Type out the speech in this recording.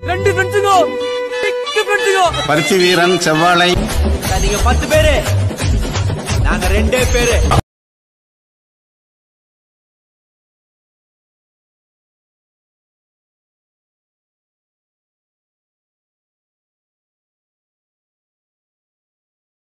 ரெண்டு ஃப்ரெண்ட்ஸுங்க பருத்தி வீரன் செவ்வாழை. நீங்க பத்து பேரு. நாங்க ரெண்டே பேரு.